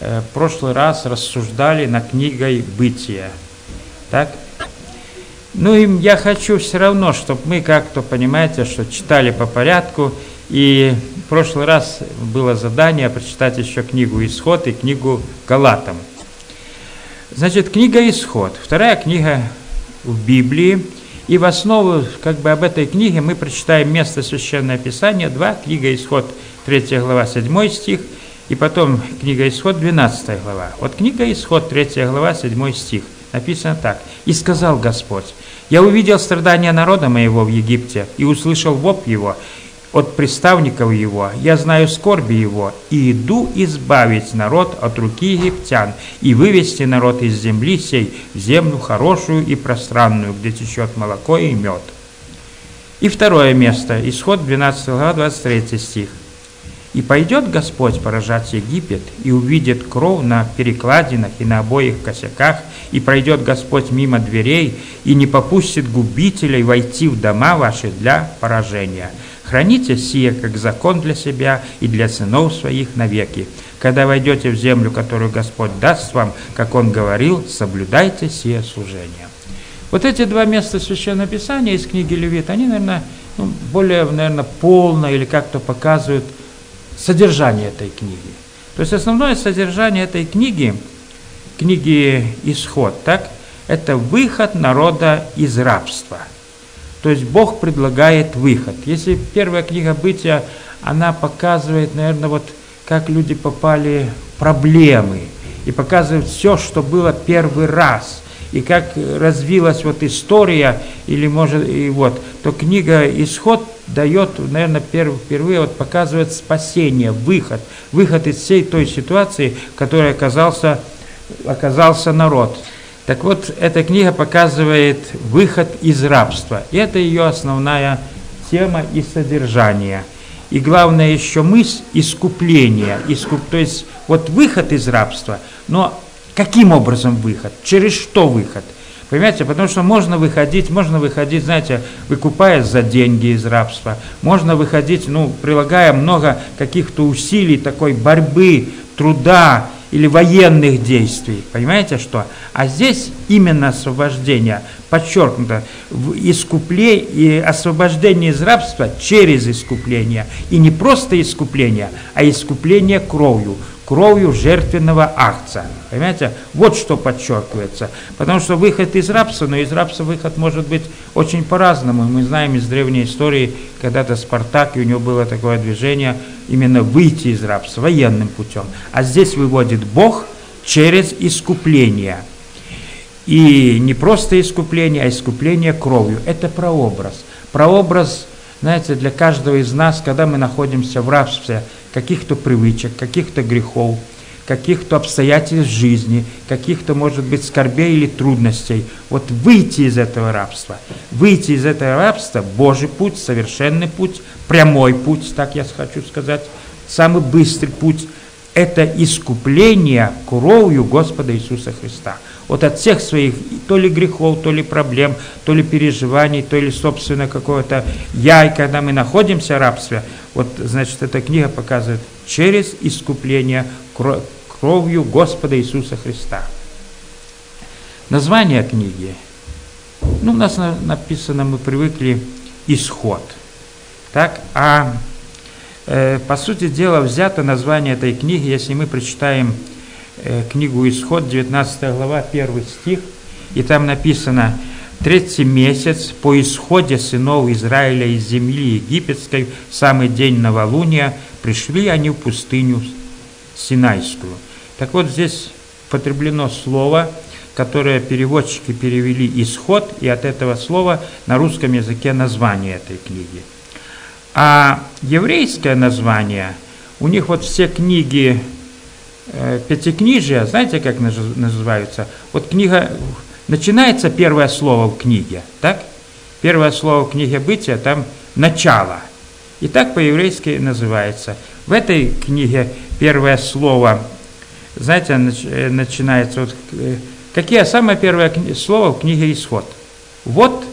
э, прошлый раз рассуждали над книгой «Бытие». Так? Ну и я хочу все равно, чтобы мы как-то, понимаете, что читали по порядку. И в прошлый раз было задание прочитать еще книгу «Исход» и книгу «Галатам». Значит, книга «Исход», вторая книга в Библии. И в основу как бы об этой книге мы прочитаем место Священное Писание, два, книга «Исход», 3 глава, 7 стих, и потом книга «Исход», 12 глава. Вот книга «Исход», 3 глава, 7 стих. Написано так. «И сказал Господь, я увидел страдания народа моего в Египте и услышал воп его, от приставников его, я знаю скорби его, и иду избавить народ от руки египтян, и вывести народ из земли сей в землю хорошую и пространную, где течет молоко и мед. И второе место, исход 12 глава, 23 стих. «И пойдет Господь поражать Египет, и увидит кровь на перекладинах и на обоих косяках, и пройдет Господь мимо дверей, и не попустит губителей войти в дома ваши для поражения. Храните сие как закон для себя и для сынов своих навеки. Когда войдете в землю, которую Господь даст вам, как Он говорил, соблюдайте сие служение». Вот эти два места Священного Писания из книги Левит, они, наверное, ну, более, наверное, полно или как-то показывают содержание этой книги. То есть основное содержание этой книги, книги Исход, так, это выход народа из рабства – то есть Бог предлагает выход. Если первая книга Бытия, она показывает, наверное, вот как люди попали в проблемы и показывает все, что было первый раз и как развилась вот история, или может, и вот, то книга «Исход» дает, наверное, впервые вот показывает спасение, выход, выход из всей той ситуации, в которой оказался, оказался народ. Так вот, эта книга показывает выход из рабства. И это ее основная тема и содержание. И главное еще мысль искупления. Искуп, то есть вот выход из рабства. Но каким образом выход? Через что выход? Понимаете, потому что можно выходить, можно выходить, знаете, выкупаясь за деньги из рабства, можно выходить, ну, прилагая много каких-то усилий, такой борьбы, труда, или военных действий. Понимаете что? А здесь именно освобождение, подчеркнуто, в искупле, и освобождение из рабства через искупление. И не просто искупление, а искупление кровью кровью жертвенного акца. Понимаете? Вот что подчеркивается. Потому что выход из рабства, но из рабства выход может быть очень по-разному. Мы знаем из древней истории, когда-то Спартак, и у него было такое движение, именно выйти из рабства военным путем. А здесь выводит Бог через искупление. И не просто искупление, а искупление кровью. Это прообраз. Прообраз, знаете, для каждого из нас, когда мы находимся в рабстве, каких-то привычек, каких-то грехов, каких-то обстоятельств жизни, каких-то, может быть, скорбей или трудностей. Вот выйти из этого рабства. Выйти из этого рабства – Божий путь, совершенный путь, прямой путь, так я хочу сказать, самый быстрый путь – это искупление кровью Господа Иисуса Христа – вот от всех своих то ли грехов, то ли проблем, то ли переживаний, то ли собственно какого-то я, и когда мы находимся в рабстве, вот, значит, эта книга показывает через искупление кровью Господа Иисуса Христа. Название книги, ну, у нас написано, мы привыкли «Исход». Так, а э, по сути дела взято название этой книги, если мы прочитаем книгу Исход, 19 глава, 1 стих, и там написано «Третий месяц по исходе сынов Израиля из земли египетской, в самый день новолуния, пришли они в пустыню Синайскую». Так вот, здесь потреблено слово, которое переводчики перевели «исход», и от этого слова на русском языке название этой книги. А еврейское название, у них вот все книги Э, пятикнижия, знаете, как называются? Вот книга, начинается первое слово в книге, так? Первое слово в книге бытия, там начало. И так по-еврейски называется. В этой книге первое слово, знаете, э, начинается, вот, э, какие самое первое слово в книге Исход? Вот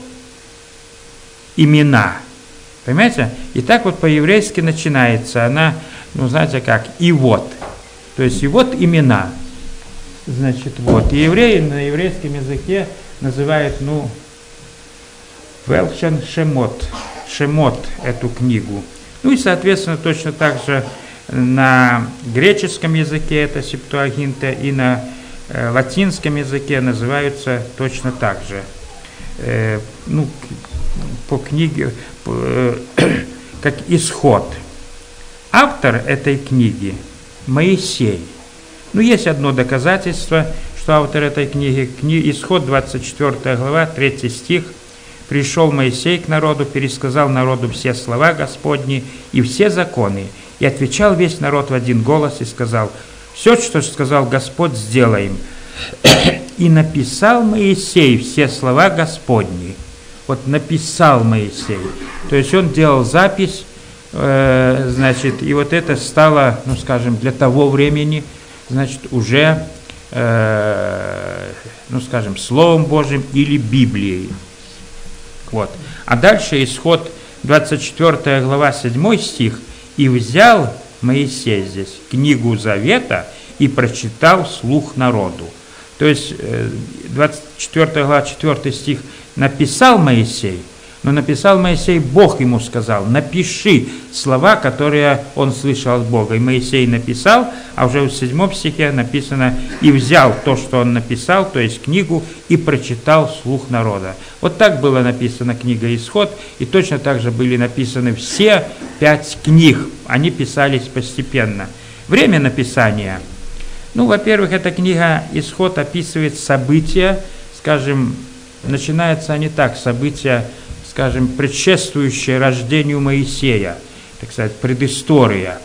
имена. Понимаете? И так вот по-еврейски начинается она, ну знаете как, и вот – То есть и вот имена. Значит, вот. И евреи на еврейском языке называют, ну, Велчан Шемот. Шемот эту книгу. Ну и, соответственно, точно так же на греческом языке это септуагинта и на э, латинском языке называются точно так же. Э, ну, по книге, по, э, как исход. Автор этой книги Моисей. Ну, есть одно доказательство, что автор этой книги, кни, исход 24 глава, 3 стих, пришел Моисей к народу, пересказал народу все слова Господни и все законы, и отвечал весь народ в один голос и сказал, все, что сказал Господь, сделаем. И написал Моисей все слова Господни. Вот написал Моисей. То есть он делал запись, значит, и вот это стало, ну скажем, для того времени, значит, уже, э, ну скажем, Словом Божьим или Библией. Вот. А дальше исход 24 глава 7 стих – и взял Моисей здесь книгу Завета и прочитал слух народу. То есть 24 э, глава 4 стих написал Моисей – но написал Моисей, Бог ему сказал, напиши слова, которые он слышал от Бога. И Моисей написал, а уже в седьмом стихе написано, и взял то, что он написал, то есть книгу, и прочитал слух народа. Вот так была написана книга «Исход», и точно так же были написаны все пять книг. Они писались постепенно. Время написания. Ну, во-первых, эта книга «Исход» описывает события, скажем, начинаются они так, события скажем, предшествующее рождению Моисея, так сказать, предыстория.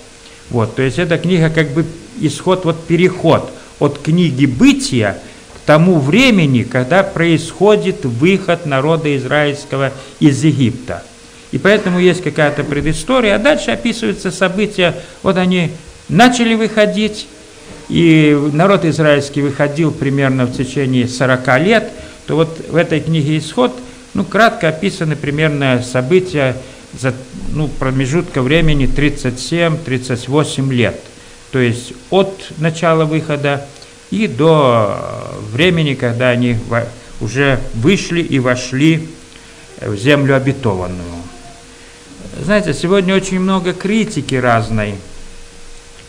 Вот, то есть эта книга как бы исход, вот переход от книги бытия к тому времени, когда происходит выход народа израильского из Египта. И поэтому есть какая-то предыстория, а дальше описываются события, вот они начали выходить, и народ израильский выходил примерно в течение 40 лет, то вот в этой книге «Исход» Ну, кратко описаны примерно события за ну, промежутка времени 37-38 лет. То есть от начала выхода и до времени, когда они уже вышли и вошли в землю обетованную. Знаете, сегодня очень много критики разной.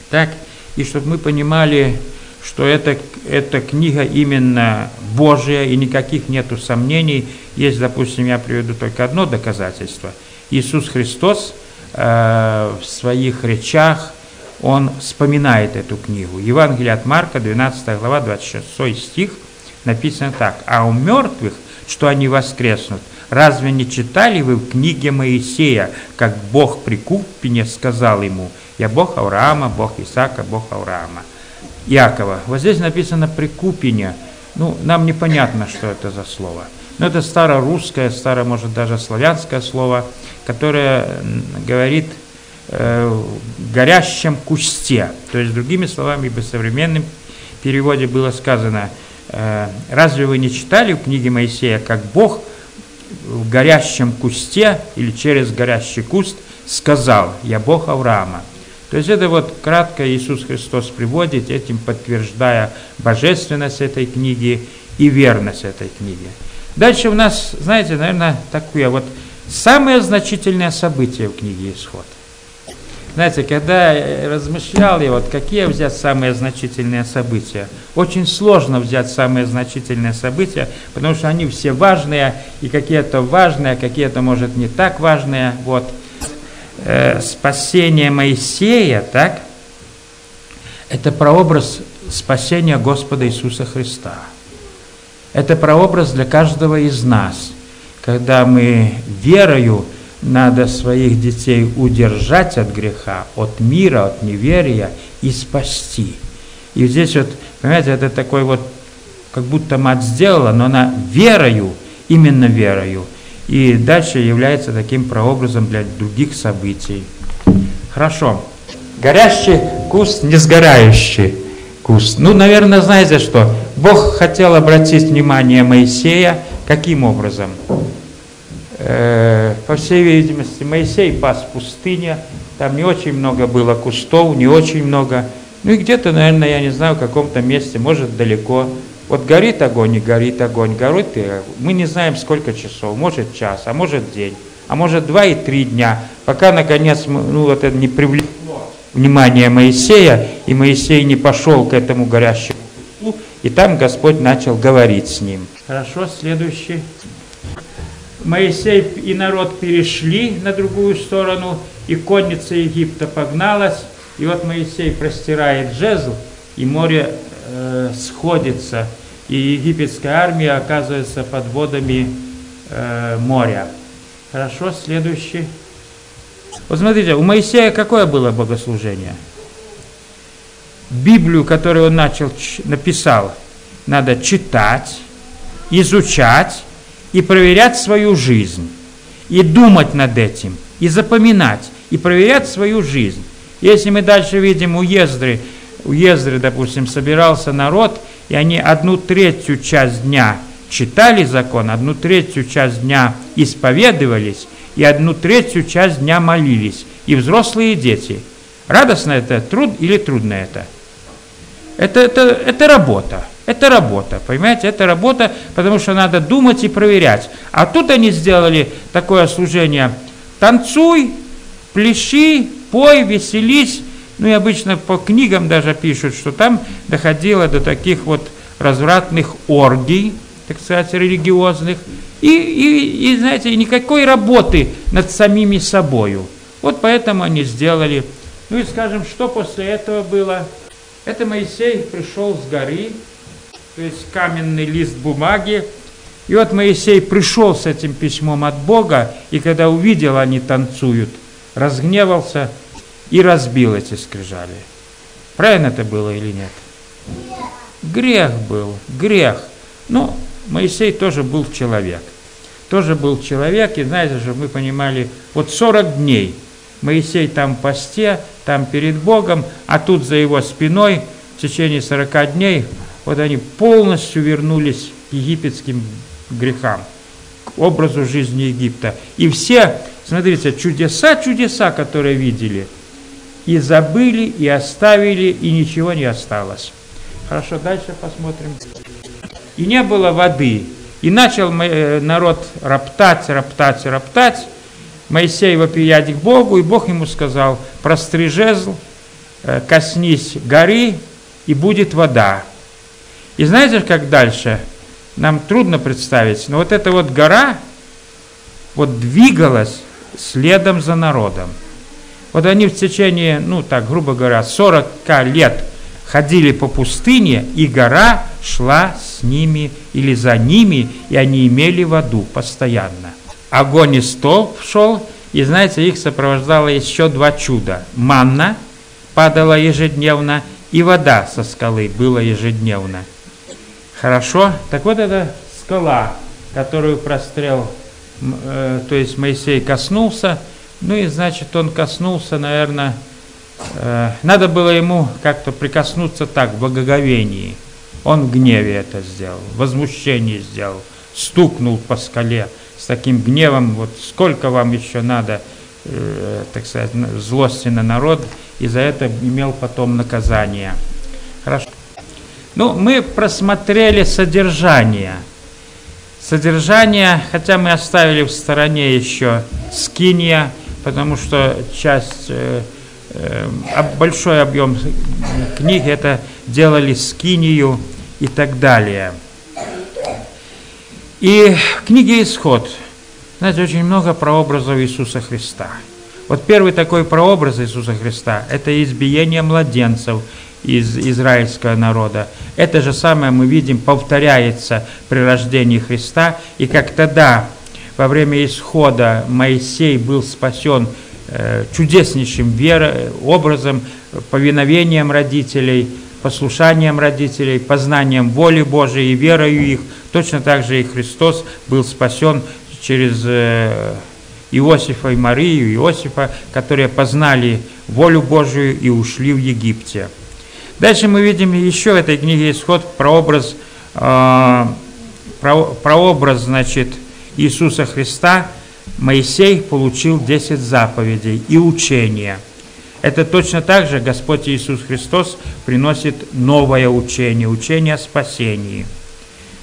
Так, и чтобы мы понимали, что это, эта книга именно Божия, и никаких нету сомнений. Есть, допустим, я приведу только одно доказательство. Иисус Христос э, в своих речах, он вспоминает эту книгу. Евангелие от Марка, 12 глава, 26 стих, написано так. «А у мертвых, что они воскреснут, разве не читали вы в книге Моисея, как Бог при Купине сказал ему, «Я Бог Авраама, Бог Исаака, Бог Авраама». Якова. Вот здесь написано «прикупине». Ну, нам непонятно, что это за слово. Но это старорусское, старое, может, даже славянское слово, которое говорит э, «горящем кусте». То есть, другими словами, в современном переводе было сказано э, «Разве вы не читали в книге Моисея, как Бог в горящем кусте или через горящий куст сказал «Я Бог Авраама»?» То есть это вот кратко Иисус Христос приводит, этим подтверждая божественность этой книги и верность этой книги. Дальше у нас, знаете, наверное, такое вот самое значительное событие в книге Исход. Знаете, когда размышлял я, вот какие взять самые значительные события, очень сложно взять самые значительные события, потому что они все важные, и какие-то важные, какие-то, может, не так важные, вот э, спасение Моисея, так, это прообраз спасения Господа Иисуса Христа. Это прообраз для каждого из нас, когда мы верою надо своих детей удержать от греха, от мира, от неверия и спасти. И здесь вот, понимаете, это такой вот, как будто мать сделала, но она верою, именно верою – и дальше является таким прообразом для других событий. Хорошо. Горящий куст, не сгорающий куст. Ну, наверное, знаете что? Бог хотел обратить внимание Моисея каким образом? Э, по всей видимости, Моисей пас в пустыне, там не очень много было кустов, не очень много Ну и где-то, наверное, я не знаю, в каком-то месте, может далеко. Вот горит огонь и горит огонь, горит и мы не знаем сколько часов, может час, а может день, а может два и три дня, пока наконец ну, вот это не привлекло внимание Моисея, и Моисей не пошел к этому горящему и там Господь начал говорить с ним. Хорошо, следующий. Моисей и народ перешли на другую сторону, и конница Египта погналась, и вот Моисей простирает жезл, и море э, сходится, и египетская армия оказывается под водами э, моря. Хорошо, следующий. Вот смотрите, у Моисея какое было богослужение? Библию, которую он начал, написал, надо читать, изучать и проверять свою жизнь, и думать над этим, и запоминать, и проверять свою жизнь. Если мы дальше видим у Ездры, у Ездры, допустим, собирался народ, и они одну третью часть дня читали закон, одну третью часть дня исповедовались, и одну третью часть дня молились, и взрослые и дети. Радостно это труд или трудно это? Это, это, это работа. Это работа, понимаете, это работа, потому что надо думать и проверять. А тут они сделали такое служение. Танцуй, пляши, пой, веселись. Ну и обычно по книгам даже пишут, что там доходило до таких вот развратных оргий, так сказать, религиозных. И, и, и знаете, никакой работы над самими собою. Вот поэтому они сделали. Ну и скажем, что после этого было? Это Моисей пришел с горы, то есть каменный лист бумаги. И вот Моисей пришел с этим письмом от Бога, и когда увидел, они танцуют, разгневался и разбил эти скрижали. Правильно это было или нет? Грех был, грех. Но Моисей тоже был человек. Тоже был человек, и знаете же, мы понимали, вот 40 дней Моисей там в посте, там перед Богом, а тут за его спиной в течение 40 дней вот они полностью вернулись к египетским грехам, к образу жизни Египта. И все, смотрите, чудеса, чудеса, которые видели, и забыли, и оставили, и ничего не осталось. Хорошо, дальше посмотрим. И не было воды. И начал э, народ роптать, роптать, роптать. Моисей вопиять к Богу, и Бог ему сказал, простри жезл, э, коснись горы, и будет вода. И знаете, как дальше? Нам трудно представить, но вот эта вот гора вот двигалась следом за народом. Вот они в течение, ну так, грубо говоря, 40 лет ходили по пустыне, и гора шла с ними или за ними, и они имели воду постоянно огонь и столб шел, и знаете, их сопровождало еще два чуда. Манна падала ежедневно, и вода со скалы была ежедневно. Хорошо? Так вот эта скала, которую прострел, э, то есть Моисей коснулся, ну и значит он коснулся, наверное, надо было ему как-то прикоснуться так, в благоговении. Он в гневе это сделал, в возмущении сделал, стукнул по скале – с таким гневом, вот сколько вам еще надо, э, так сказать, злости на народ, и за это имел потом наказание. Хорошо. Ну, мы просмотрели содержание. Содержание, хотя мы оставили в стороне еще скиния, потому что часть, э, э, большой объем книги это делали скинию и так далее. И в книге «Исход», знаете, очень много прообразов Иисуса Христа. Вот первый такой прообраз Иисуса Христа – это избиение младенцев из израильского народа. Это же самое мы видим повторяется при рождении Христа. И как тогда, во время исхода, Моисей был спасен э, чудеснейшим вера, образом, повиновением родителей, послушанием родителей, познанием воли Божией и верою их – Точно так же и Христос был спасен через э, Иосифа и Марию, Иосифа, которые познали волю Божию и ушли в Египте. Дальше мы видим еще в этой книге Исход прообраз, э, прообраз значит, Иисуса Христа. Моисей получил 10 заповедей и учения. Это точно так же Господь Иисус Христос приносит новое учение, учение о спасении.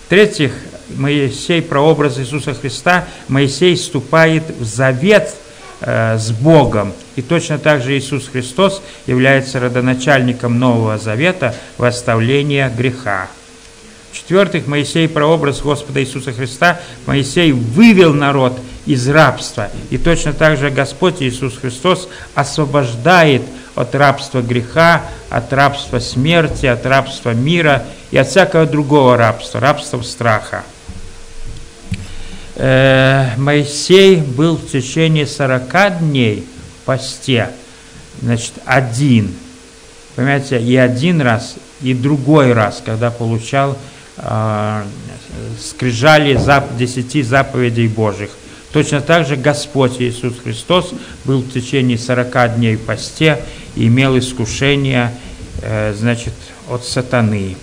В-третьих, Моисей, прообраз Иисуса Христа, Моисей вступает в завет э, с Богом. И точно так же Иисус Христос является родоначальником Нового Завета в оставление греха. В-четвертых, Моисей, прообраз Господа Иисуса Христа, Моисей вывел народ из рабства. И точно так же Господь Иисус Христос освобождает от рабства греха, от рабства смерти, от рабства мира и от всякого другого рабства, рабства страха. Э, Моисей был в течение 40 дней в посте, значит, один. Понимаете, и один раз, и другой раз, когда получал скрижали зап, десяти заповедей Божьих. Точно так же Господь Иисус Христос был в течение 40 дней в посте и имел искушение, э, значит, от сатаны.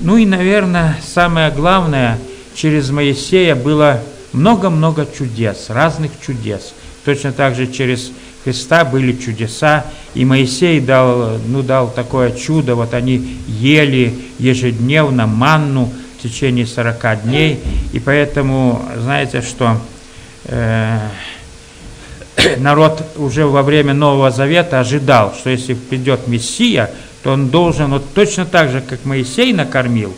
Ну и, наверное, самое главное, через Моисея было много-много чудес, разных чудес. Точно так же через Христа были чудеса, и Моисей дал, ну, дал такое чудо, вот они ели ежедневно манну в течение 40 дней, и поэтому, знаете, что э, народ уже во время Нового Завета ожидал, что если придет Мессия, то он должен вот точно так же, как Моисей накормил,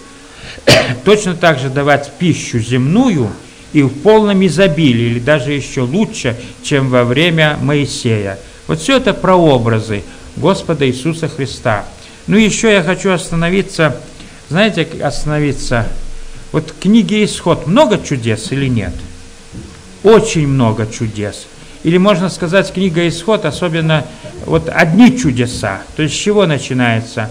точно так же давать пищу земную – и в полном изобилии, или даже еще лучше, чем во время Моисея. Вот все это прообразы Господа Иисуса Христа. Ну еще я хочу остановиться, знаете, остановиться, вот в книге «Исход» много чудес или нет? Очень много чудес. Или можно сказать, книга «Исход» особенно вот одни чудеса. То есть с чего начинается?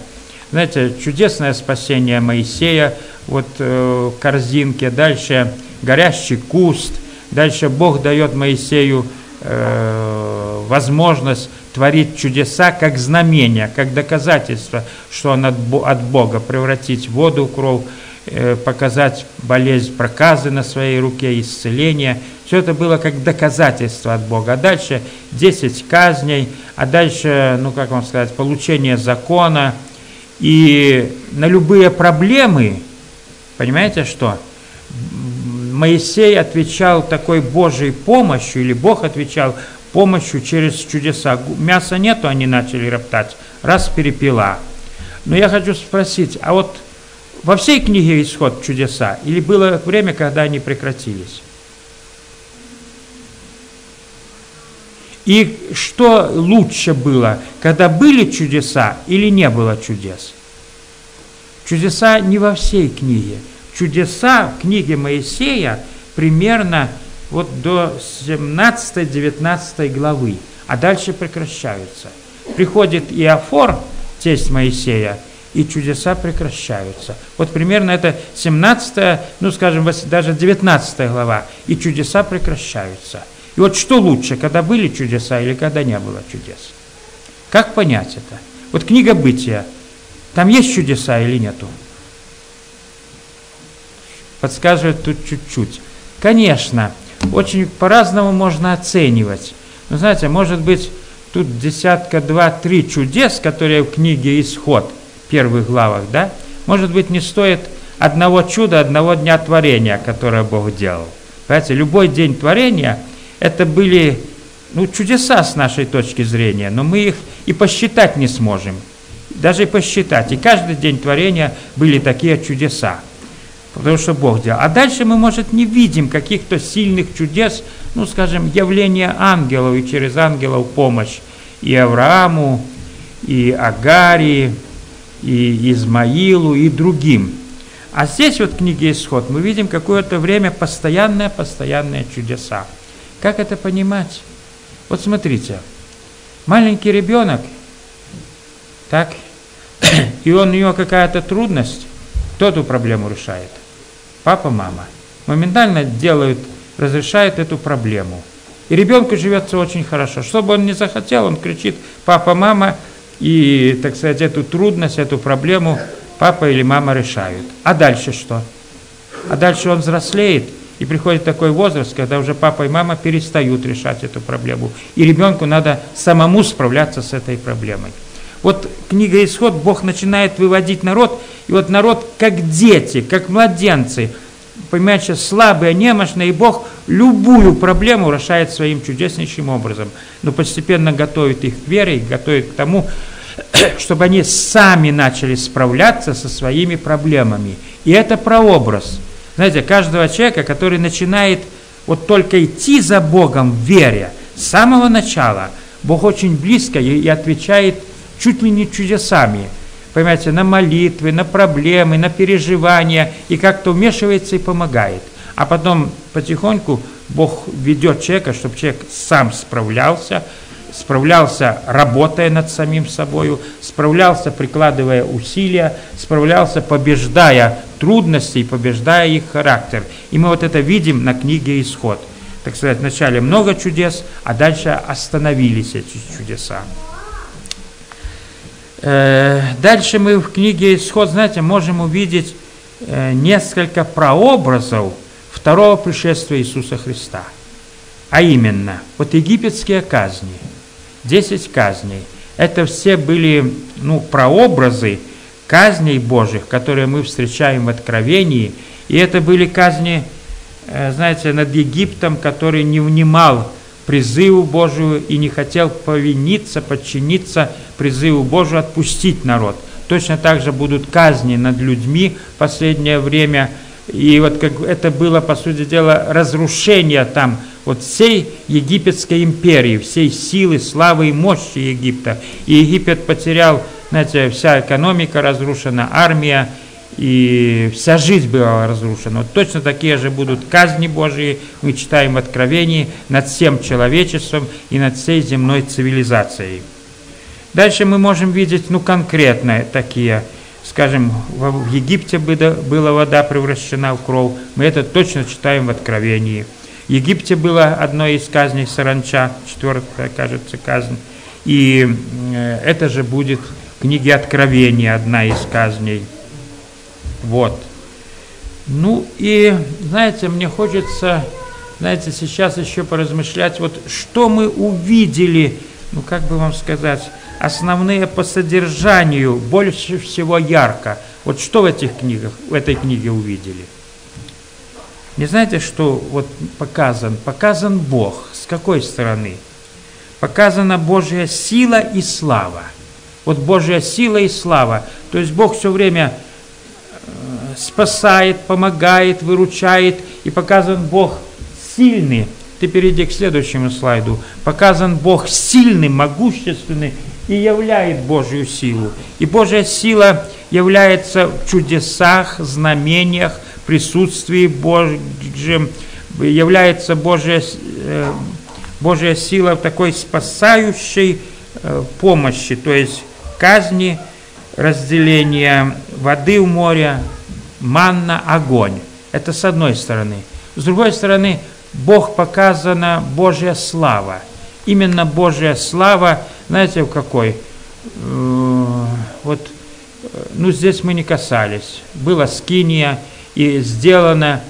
Знаете, чудесное спасение Моисея вот э, корзинке, дальше – горящий куст. Дальше Бог дает Моисею э, возможность творить чудеса как знамение, как доказательство, что он от, от Бога, превратить воду в кровь, э, показать болезнь проказы на своей руке, исцеление. Все это было как доказательство от Бога. А дальше 10 казней, а дальше, ну как вам сказать, получение закона. И на любые проблемы, понимаете что? Моисей отвечал такой Божьей помощью, или Бог отвечал помощью через чудеса. Мяса нету, они начали роптать, раз перепила. Но я хочу спросить, а вот во всей книге «Исход» чудеса, или было время, когда они прекратились? И что лучше было, когда были чудеса или не было чудес? Чудеса не во всей книге чудеса в книге Моисея примерно вот до 17-19 главы, а дальше прекращаются. Приходит Иофор, тесть Моисея, и чудеса прекращаются. Вот примерно это 17, ну скажем, даже 19 глава, и чудеса прекращаются. И вот что лучше, когда были чудеса или когда не было чудес? Как понять это? Вот книга Бытия, там есть чудеса или нету? Подсказывает тут чуть-чуть. Конечно, очень по-разному можно оценивать. Но знаете, может быть, тут десятка, два, три чудес, которые в книге «Исход» в первых главах, да? Может быть, не стоит одного чуда, одного дня творения, которое Бог делал. Понимаете, любой день творения – это были ну, чудеса с нашей точки зрения, но мы их и посчитать не сможем. Даже и посчитать. И каждый день творения были такие чудеса потому что Бог делал. А дальше мы, может, не видим каких-то сильных чудес, ну, скажем, явления ангелов и через ангелов помощь и Аврааму, и Агарии, и Измаилу, и другим. А здесь вот в книге «Исход» мы видим какое-то время постоянные-постоянные чудеса. Как это понимать? Вот смотрите, маленький ребенок, так, и он, у него какая-то трудность, кто эту проблему решает? папа, мама, моментально делают, разрешают эту проблему. И ребенку живется очень хорошо. Что бы он ни захотел, он кричит «папа, мама», и, так сказать, эту трудность, эту проблему папа или мама решают. А дальше что? А дальше он взрослеет, И приходит такой возраст, когда уже папа и мама перестают решать эту проблему. И ребенку надо самому справляться с этой проблемой. Вот книга Исход, Бог начинает выводить народ, и вот народ как дети, как младенцы, понимаете, слабые, немощные, и Бог любую проблему решает своим чудеснейшим образом. Но постепенно готовит их к вере и готовит к тому, чтобы они сами начали справляться со своими проблемами. И это прообраз. Знаете, каждого человека, который начинает вот только идти за Богом в вере, с самого начала, Бог очень близко и отвечает чуть ли не чудесами. Понимаете, на молитвы, на проблемы, на переживания, и как-то вмешивается и помогает. А потом потихоньку Бог ведет человека, чтобы человек сам справлялся, справлялся, работая над самим собой, справлялся, прикладывая усилия, справлялся, побеждая трудности и побеждая их характер. И мы вот это видим на книге «Исход». Так сказать, вначале много чудес, а дальше остановились эти чудеса. Э, дальше мы в книге «Исход», знаете, можем увидеть э, несколько прообразов второго пришествия Иисуса Христа. А именно, вот египетские казни, 10 казней, это все были ну, прообразы казней Божьих, которые мы встречаем в Откровении. И это были казни, э, знаете, над Египтом, который не внимал призыву Божию и не хотел повиниться, подчиниться призыву Божию отпустить народ. Точно так же будут казни над людьми в последнее время. И вот как это было, по сути дела, разрушение там вот всей египетской империи, всей силы, славы и мощи Египта. И Египет потерял, знаете, вся экономика разрушена, армия, и вся жизнь была разрушена. Вот точно такие же будут казни Божьи, мы читаем в над всем человечеством и над всей земной цивилизацией. Дальше мы можем видеть, ну, конкретно такие, скажем, в Египте была вода превращена в кровь, мы это точно читаем в Откровении. В Египте было одно из казней саранча, четвертая, кажется, казнь, и э, это же будет в книге Откровения одна из казней – вот. Ну и, знаете, мне хочется, знаете, сейчас еще поразмышлять, вот что мы увидели, ну как бы вам сказать, основные по содержанию, больше всего ярко. Вот что в этих книгах, в этой книге увидели? Не знаете, что вот показан? Показан Бог. С какой стороны? Показана Божья сила и слава. Вот Божья сила и слава. То есть Бог все время спасает, помогает, выручает, и показан Бог сильный. Ты перейди к следующему слайду. Показан Бог сильный, могущественный и являет Божью силу. И Божья сила является в чудесах, знамениях, присутствии Божьем, является Божья, э, Божья сила в такой спасающей э, помощи, то есть казни, разделения воды в море, манна – огонь. Это с одной стороны. С другой стороны, Бог показана Божья слава. Именно Божья слава, знаете, в какой? Э, вот, э, ну, здесь мы не касались. Была скиния, и сделана,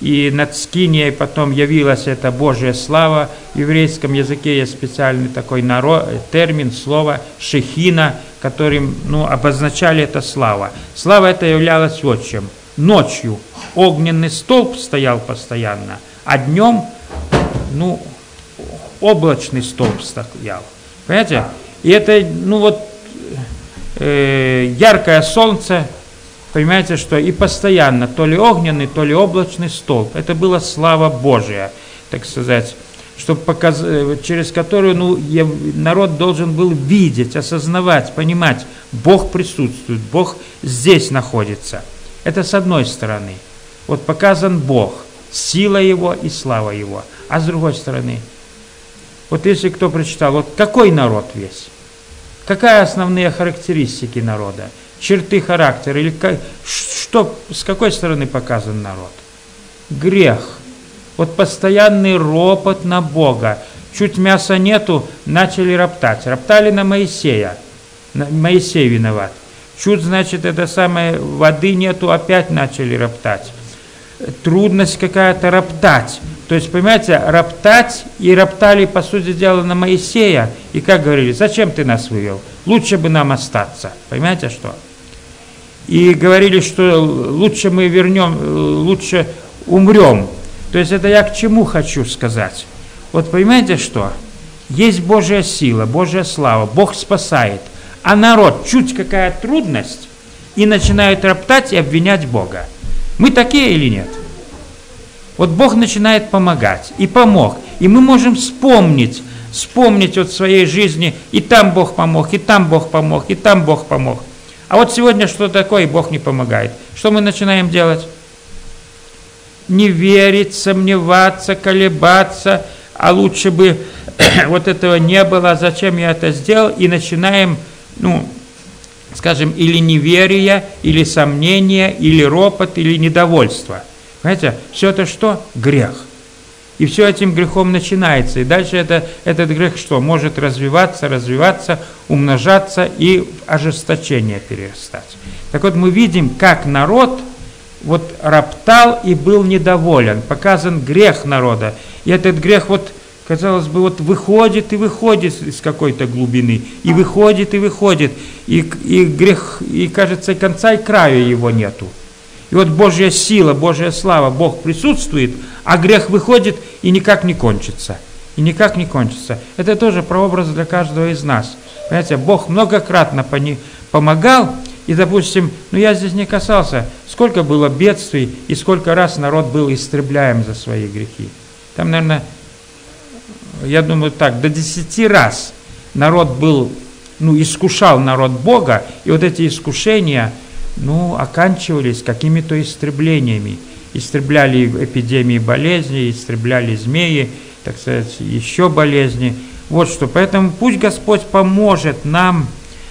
и над скинией потом явилась эта Божья слава. В еврейском языке есть специальный такой народ, термин, слово «шехина», которым ну, обозначали это слава. Слава это являлась вот чем – ночью огненный столб стоял постоянно, а днем, ну, облачный столб стоял. Понимаете? И это, ну вот, э, яркое солнце, понимаете, что и постоянно, то ли огненный, то ли облачный столб. Это была слава Божия, так сказать, чтобы показ... Э, через которую ну, народ должен был видеть, осознавать, понимать, Бог присутствует, Бог здесь находится – это с одной стороны. Вот показан Бог, сила Его и слава Его. А с другой стороны, вот если кто прочитал, вот какой народ весь? Какая основные характеристики народа? Черты характера? Или как, что, с какой стороны показан народ? Грех. Вот постоянный ропот на Бога. Чуть мяса нету, начали роптать. Роптали на Моисея. Моисей виноват. Чуть, значит, это самое, воды нету, опять начали роптать. трудность какая-то роптать. То есть, понимаете, роптать, и роптали, по сути дела, на Моисея, и как говорили, зачем ты нас вывел? Лучше бы нам остаться. Понимаете, что? И говорили, что лучше мы вернем, лучше умрем. То есть это я к чему хочу сказать? Вот понимаете что? Есть Божья сила, Божья слава, Бог спасает. А народ, чуть какая трудность, и начинают роптать и обвинять Бога. Мы такие или нет? Вот Бог начинает помогать, и помог. И мы можем вспомнить, вспомнить от своей жизни, и там Бог помог, и там Бог помог, и там Бог помог. А вот сегодня что такое, и Бог не помогает. Что мы начинаем делать? Не верить, сомневаться, колебаться, а лучше бы вот этого не было, зачем я это сделал, и начинаем, ну, скажем, или неверие, или сомнение, или ропот, или недовольство – Понимаете, все это что? Грех. И все этим грехом начинается. И дальше это, этот грех что? Может развиваться, развиваться, умножаться и в ожесточение перерастать. Так вот, мы видим, как народ вот роптал и был недоволен. Показан грех народа. И этот грех вот, казалось бы, вот выходит и выходит из какой-то глубины. И выходит и выходит. И, и грех, и кажется, конца и края его нету. И вот Божья сила, Божья слава, Бог присутствует, а грех выходит и никак не кончится. И никак не кончится. Это тоже прообраз для каждого из нас. Понимаете, Бог многократно помогал, и, допустим, ну я здесь не касался, сколько было бедствий и сколько раз народ был истребляем за свои грехи. Там, наверное, я думаю так, до десяти раз народ был, ну, искушал народ Бога, и вот эти искушения – ну, оканчивались какими-то истреблениями. Истребляли эпидемии болезней, истребляли змеи, так сказать, еще болезни. Вот что. Поэтому пусть Господь поможет нам,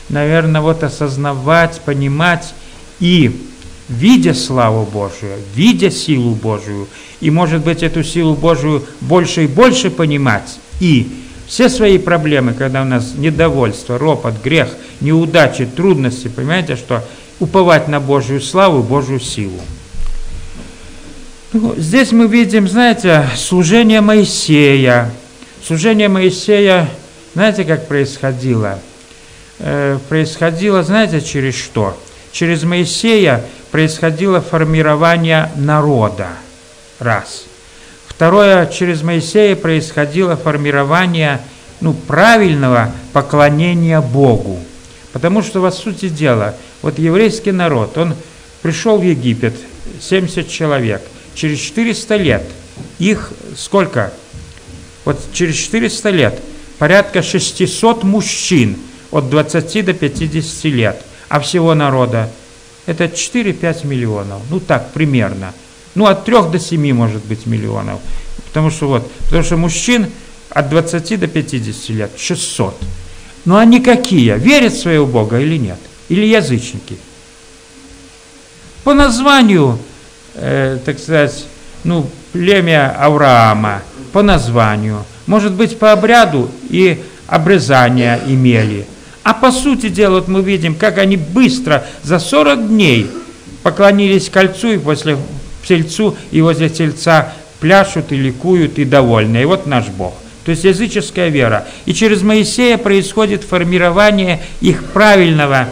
наверное, вот осознавать, понимать и видя славу Божию, видя силу Божию, и, может быть, эту силу Божию больше и больше понимать, и все свои проблемы, когда у нас недовольство, ропот, грех, неудачи, трудности, понимаете, что уповать на Божью славу, Божью силу. Ну, здесь мы видим, знаете, служение Моисея. Служение Моисея, знаете, как происходило? Э, происходило, знаете, через что? Через Моисея происходило формирование народа. Раз. Второе, через Моисея происходило формирование ну, правильного поклонения Богу. Потому что, по сути дела, вот еврейский народ, он пришел в Египет, 70 человек, через 400 лет, их сколько? Вот через 400 лет порядка 600 мужчин от 20 до 50 лет, а всего народа это 4-5 миллионов, ну так примерно. Ну от 3 до 7 может быть миллионов. Потому что вот, потому что мужчин от 20 до 50 лет 600. Ну они какие? Верят в своего Бога или нет? Или язычники? По названию, э, так сказать, ну, племя Авраама, по названию, может быть, по обряду и обрезания имели. А по сути дела, вот мы видим, как они быстро за 40 дней поклонились кольцу и после тельцу, и возле тельца пляшут и ликуют и довольны. И вот наш Бог то есть языческая вера. И через Моисея происходит формирование их правильного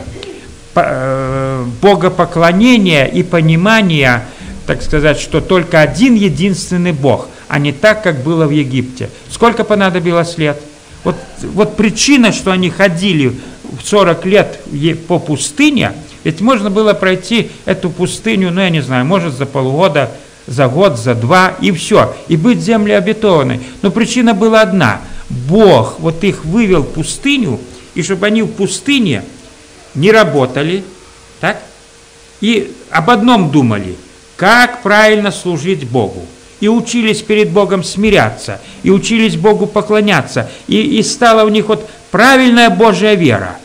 э, богопоклонения и понимания, так сказать, что только один единственный Бог, а не так, как было в Египте. Сколько понадобилось лет? Вот, вот причина, что они ходили в 40 лет по пустыне, ведь можно было пройти эту пустыню, ну я не знаю, может за полгода, за год, за два, и все, и быть землей обетованной. Но причина была одна. Бог вот их вывел в пустыню, и чтобы они в пустыне не работали, так? И об одном думали, как правильно служить Богу. И учились перед Богом смиряться, и учились Богу поклоняться, и, и стала у них вот правильная Божья вера.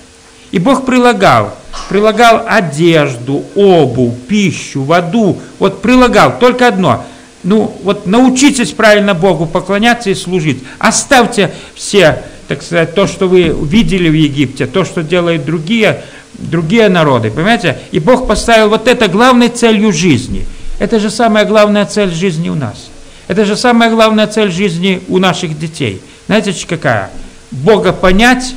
И Бог прилагал прилагал одежду, обувь, пищу, воду, вот прилагал только одно. Ну, вот научитесь правильно Богу поклоняться и служить. Оставьте все, так сказать, то, что вы видели в Египте, то, что делают другие, другие народы, понимаете? И Бог поставил вот это главной целью жизни. Это же самая главная цель жизни у нас. Это же самая главная цель жизни у наших детей. Знаете, какая? Бога понять,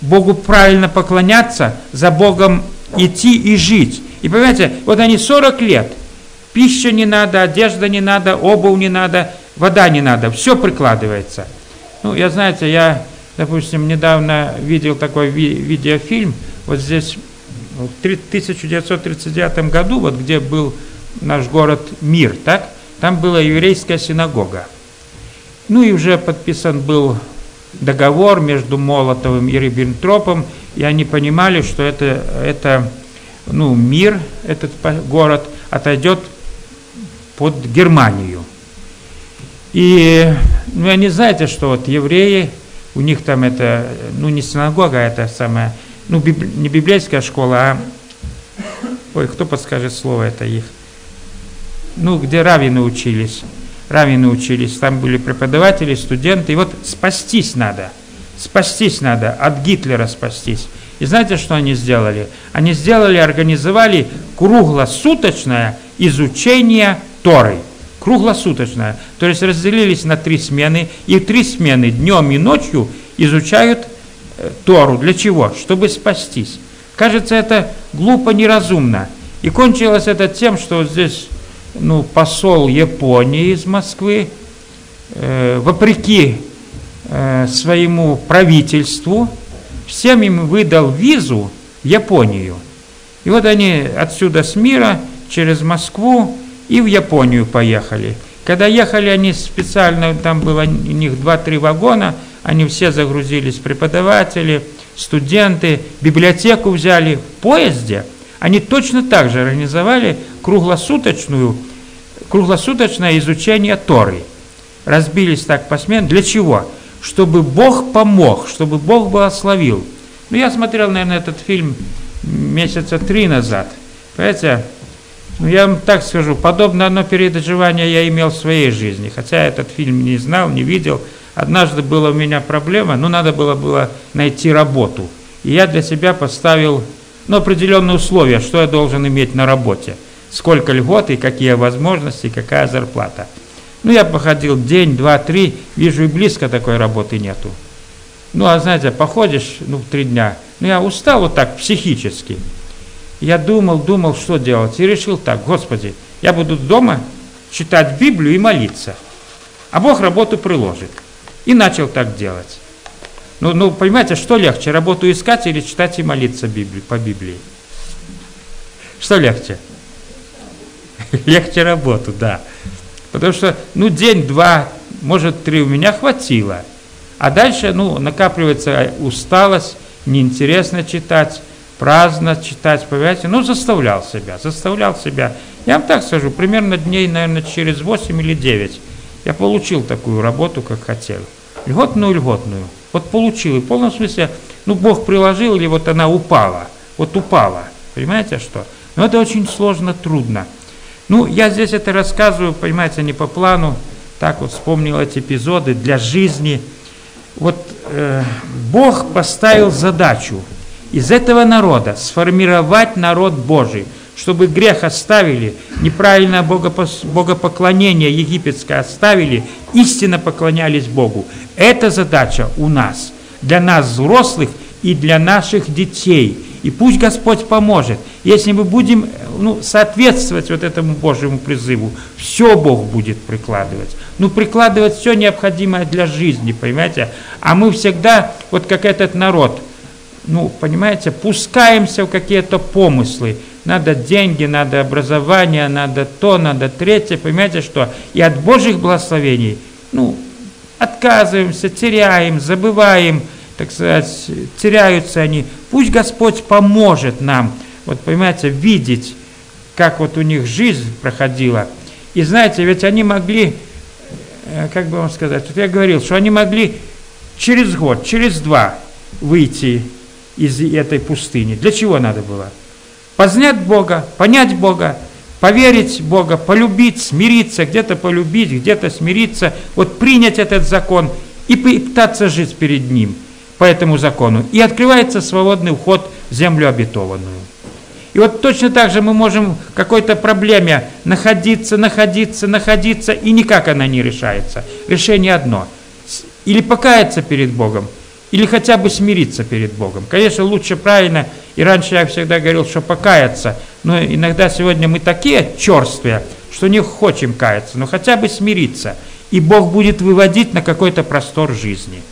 Богу правильно поклоняться, за Богом идти и жить. И понимаете, вот они 40 лет, пища не надо, одежда не надо, обувь не надо, вода не надо, все прикладывается. Ну, я, знаете, я, допустим, недавно видел такой ви- видеофильм, вот здесь в 1939 году, вот где был наш город Мир, так, там была еврейская синагога. Ну и уже подписан был договор между Молотовым и Риббентропом, и они понимали, что это, это ну, мир, этот город, отойдет под Германию. И ну, они знаете, что вот евреи, у них там это, ну не синагога, а это самая, ну библи, не библейская школа, а, ой, кто подскажет слово это их, ну где раввины учились, раввины учились, там были преподаватели, студенты, и вот спастись надо, спастись надо, от Гитлера спастись. И знаете, что они сделали? Они сделали, организовали круглосуточное изучение Торы. Круглосуточное. То есть разделились на три смены, и три смены днем и ночью изучают э, Тору. Для чего? Чтобы спастись. Кажется, это глупо, неразумно. И кончилось это тем, что здесь ну, посол Японии из Москвы, э, вопреки э, своему правительству, всем им выдал визу в Японию. И вот они отсюда с мира через Москву и в Японию поехали. Когда ехали они специально, там было у них 2-3 вагона, они все загрузились, преподаватели, студенты, библиотеку взяли в поезде. Они точно так же организовали круглосуточную, круглосуточное изучение Торы. Разбились так по сменам. Для чего? чтобы Бог помог, чтобы Бог благословил. Ну, я смотрел, наверное, этот фильм месяца три назад. Понимаете, ну, я вам так скажу, подобное одно переживание я имел в своей жизни. Хотя этот фильм не знал, не видел. Однажды была у меня проблема, ну, надо было, было найти работу. И я для себя поставил ну, определенные условия, что я должен иметь на работе. Сколько льгот и какие возможности, какая зарплата. Ну, я походил день, два, три, вижу, и близко такой работы нету. Ну, а знаете, походишь, ну, три дня, ну, я устал вот так психически. Я думал, думал, что делать, и решил так, Господи, я буду дома читать Библию и молиться, а Бог работу приложит. И начал так делать. Ну, ну, понимаете, что легче, работу искать или читать и молиться Библию, по Библии? Что легче? Легче работу, да. Потому что, ну, день, два, может, три у меня хватило. А дальше, ну, накапливается усталость, неинтересно читать, праздно читать, понимаете? Ну, заставлял себя, заставлял себя. Я вам так скажу, примерно дней, наверное, через 8 или 9 я получил такую работу, как хотел. Льготную, льготную. Вот получил. И в полном смысле, ну, Бог приложил, или вот она упала. Вот упала. Понимаете, что? Но это очень сложно, трудно. Ну, я здесь это рассказываю, понимаете, не по плану, так вот вспомнил эти эпизоды для жизни. Вот э, Бог поставил задачу из этого народа сформировать народ Божий, чтобы грех оставили, неправильное богопоклонение египетское оставили, истинно поклонялись Богу. Это задача у нас, для нас взрослых и для наших детей – и пусть Господь поможет. Если мы будем ну, соответствовать вот этому Божьему призыву, все Бог будет прикладывать. Ну, прикладывать все необходимое для жизни, понимаете? А мы всегда, вот как этот народ, ну, понимаете, пускаемся в какие-то помыслы. Надо деньги, надо образование, надо то, надо третье, понимаете, что? И от Божьих благословений, ну, отказываемся, теряем, забываем, так сказать, теряются они. Пусть Господь поможет нам, вот понимаете, видеть, как вот у них жизнь проходила. И знаете, ведь они могли, э, как бы вам сказать, вот я говорил, что они могли через год, через два выйти из этой пустыни. Для чего надо было? Познать Бога, понять Бога, поверить Бога, полюбить, смириться, где-то полюбить, где-то смириться, вот принять этот закон и пытаться жить перед Ним – по этому закону, и открывается свободный вход в землю обетованную. И вот точно так же мы можем в какой-то проблеме находиться, находиться, находиться, и никак она не решается. Решение одно. Или покаяться перед Богом, или хотя бы смириться перед Богом. Конечно, лучше правильно, и раньше я всегда говорил, что покаяться, но иногда сегодня мы такие черствые, что не хотим каяться, но хотя бы смириться, и Бог будет выводить на какой-то простор жизни.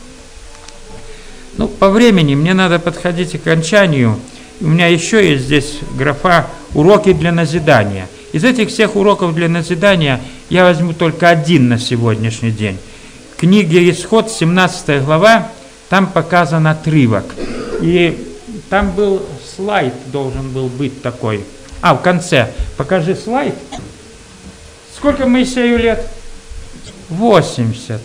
Ну, по времени мне надо подходить к окончанию. У меня еще есть здесь графа «Уроки для назидания». Из этих всех уроков для назидания я возьму только один на сегодняшний день. Книга «Исход», 17 глава, там показан отрывок. И там был слайд, должен был быть такой. А, в конце. Покажи слайд. Сколько Моисею лет? 80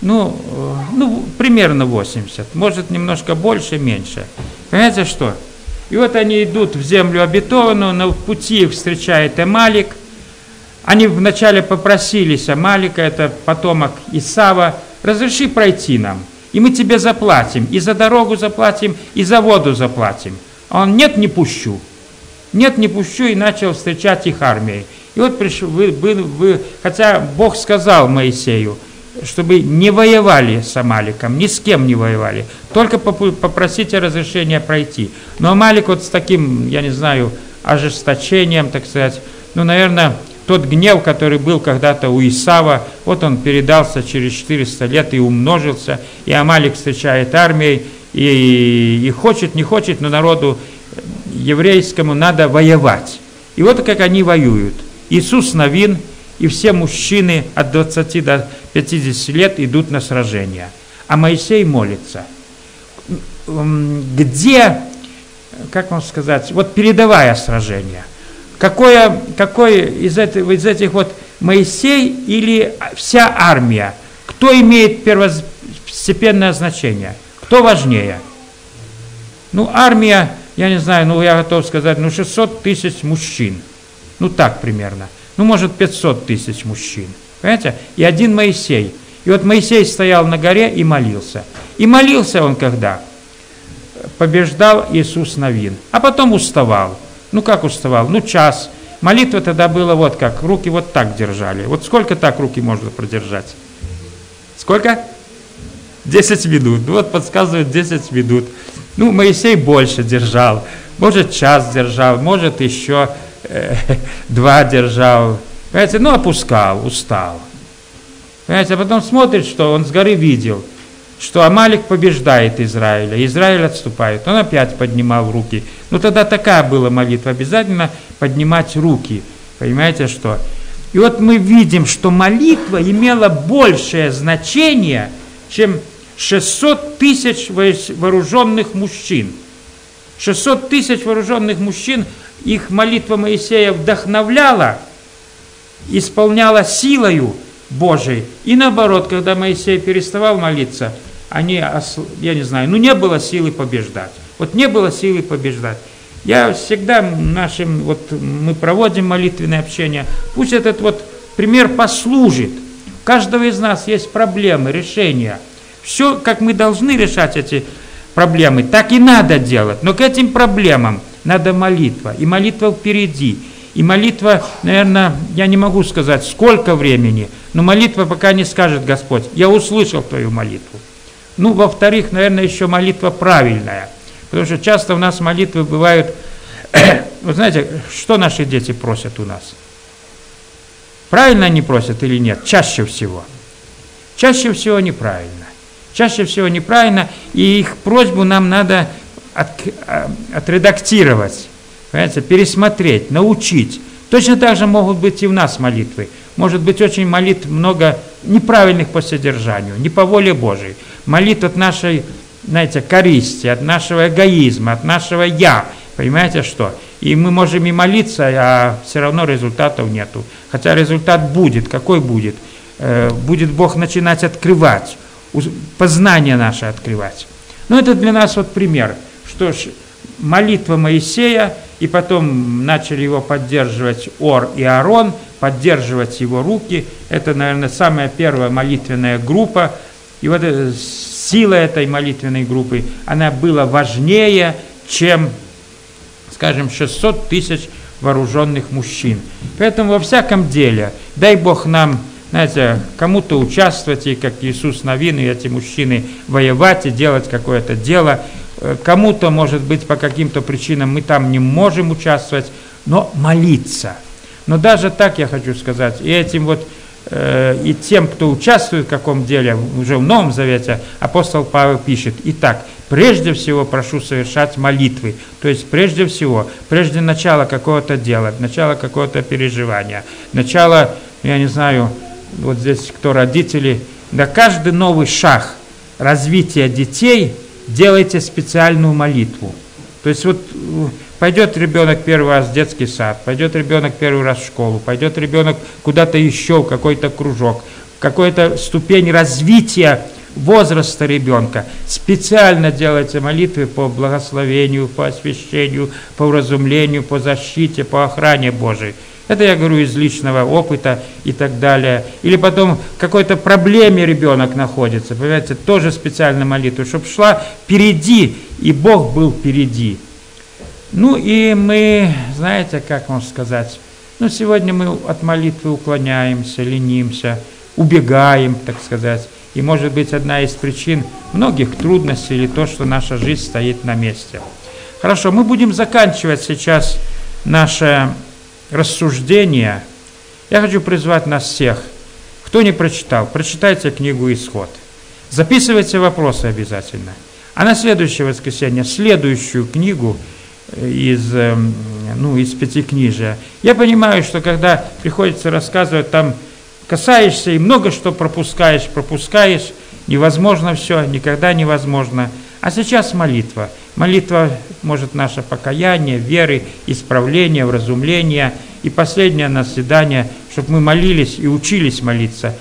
ну, э, ну, примерно 80, может немножко больше, меньше. Понимаете что? И вот они идут в землю обетованную, на пути их встречает Эмалик. Они вначале попросились Амалика, это потомок Исава, разреши пройти нам, и мы тебе заплатим, и за дорогу заплатим, и за воду заплатим. А он, нет, не пущу. Нет, не пущу, и начал встречать их армией. И вот пришел, вы, вы, вы, хотя Бог сказал Моисею, чтобы не воевали с Амаликом, ни с кем не воевали, только попросите разрешения пройти. Но Амалик вот с таким, я не знаю, ожесточением, так сказать, ну, наверное, тот гнев, который был когда-то у Исава, вот он передался через 400 лет и умножился, и Амалик встречает армией, и, и хочет, не хочет, но народу еврейскому надо воевать. И вот как они воюют. Иисус Новин и все мужчины от 20 до 50 лет идут на сражение. А Моисей молится. Где, как вам сказать, вот передовая сражение. Какое, какое из, этих, из этих вот Моисей или вся армия? Кто имеет первостепенное значение? Кто важнее? Ну, армия, я не знаю, ну, я готов сказать, ну, 600 тысяч мужчин. Ну, так примерно. Ну, может, 500 тысяч мужчин. Понимаете? И один Моисей. И вот Моисей стоял на горе и молился. И молился он когда? Побеждал Иисус Новин. А потом уставал. Ну как уставал? Ну час. Молитва тогда была вот как. Руки вот так держали. Вот сколько так руки можно продержать? Сколько? 10 минут. Ну вот подсказывают 10 минут. Ну, Моисей больше держал. Может, час держал, может, еще э, два держал. Понимаете, ну опускал, устал. Понимаете, а потом смотрит, что он с горы видел, что Амалик побеждает Израиля, Израиль отступает. Он опять поднимал руки. Ну тогда такая была молитва, обязательно поднимать руки. Понимаете, что? И вот мы видим, что молитва имела большее значение, чем 600 тысяч вооруженных мужчин. 600 тысяч вооруженных мужчин, их молитва Моисея вдохновляла – исполняла силою Божией. И наоборот, когда Моисей переставал молиться, они, я не знаю, ну не было силы побеждать. Вот не было силы побеждать. Я всегда нашим, вот мы проводим молитвенное общение, пусть этот вот пример послужит. У каждого из нас есть проблемы, решения. Все, как мы должны решать эти проблемы, так и надо делать. Но к этим проблемам надо молитва. И молитва впереди. И молитва, наверное, я не могу сказать, сколько времени, но молитва пока не скажет Господь, я услышал твою молитву. Ну, во-вторых, наверное, еще молитва правильная, потому что часто у нас молитвы бывают, вы знаете, что наши дети просят у нас? Правильно они просят или нет? Чаще всего. Чаще всего неправильно. Чаще всего неправильно, и их просьбу нам надо от, а, отредактировать Понимаете, пересмотреть, научить. Точно так же могут быть и в нас молитвы. Может быть очень молитв много неправильных по содержанию, не по воле Божией. Молитв от нашей, знаете, користи, от нашего эгоизма, от нашего «я». Понимаете что? И мы можем и молиться, а все равно результатов нету. Хотя результат будет. Какой будет? Э, будет Бог начинать открывать, познание наше открывать. Но это для нас вот пример, что молитва Моисея – и потом начали его поддерживать Ор и Арон, поддерживать его руки. Это, наверное, самая первая молитвенная группа. И вот сила этой молитвенной группы, она была важнее, чем, скажем, 600 тысяч вооруженных мужчин. Поэтому во всяком деле, дай Бог нам, знаете, кому-то участвовать, и как Иисус Новин, и эти мужчины воевать и делать какое-то дело. Э, кому-то, может быть, по каким-то причинам мы там не можем участвовать, но молиться. Но даже так я хочу сказать, и этим вот Э, и тем, кто участвует в каком деле, уже в Новом Завете, апостол Павел пишет, итак, прежде всего прошу совершать молитвы, то есть прежде всего, прежде начала какого-то дела, начала какого-то переживания, начала, я не знаю, вот здесь кто родители, на каждый новый шаг развития детей делайте специальную молитву. То есть вот Пойдет ребенок первый раз в детский сад, пойдет ребенок первый раз в школу, пойдет ребенок куда-то еще, в какой-то кружок, какой-то ступень развития возраста ребенка. Специально делайте молитвы по благословению, по освящению, по уразумлению, по защите, по охране Божией. Это я говорю из личного опыта и так далее. Или потом в какой-то проблеме ребенок находится, понимаете, тоже специально молитву, чтобы шла впереди, и Бог был впереди. Ну и мы, знаете, как вам сказать, ну сегодня мы от молитвы уклоняемся, ленимся, убегаем, так сказать. И может быть одна из причин многих трудностей или то, что наша жизнь стоит на месте. Хорошо, мы будем заканчивать сейчас наше рассуждение. Я хочу призвать нас всех, кто не прочитал, прочитайте книгу «Исход». Записывайте вопросы обязательно. А на следующее воскресенье следующую книгу – из, эм, ну, из пятикнижия. Я понимаю, что когда приходится рассказывать, там касаешься и много что пропускаешь, пропускаешь, невозможно все, никогда невозможно. А сейчас молитва. Молитва может наше покаяние, веры, исправление, вразумление. И последнее наседание, чтобы мы молились и учились молиться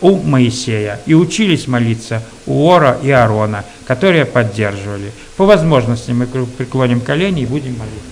у Моисея и учились молиться у Ора и Аарона, которые поддерживали. По возможности мы преклоним колени и будем молиться.